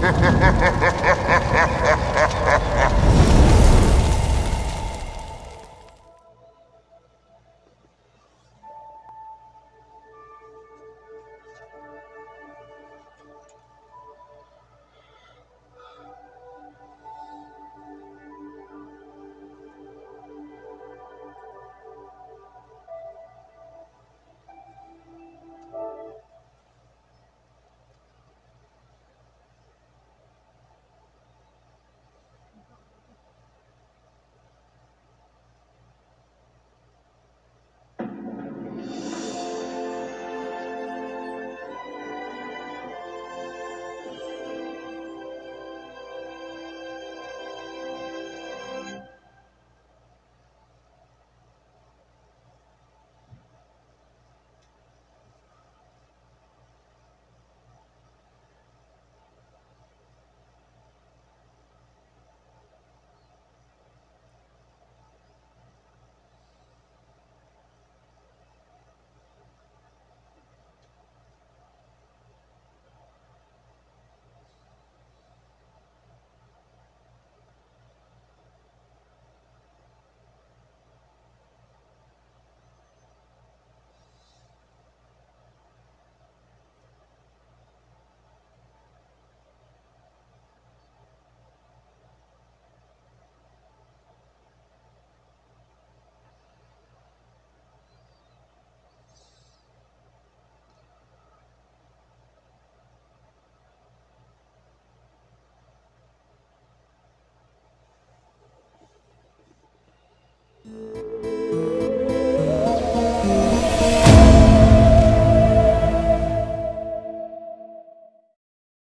Ha ha ha!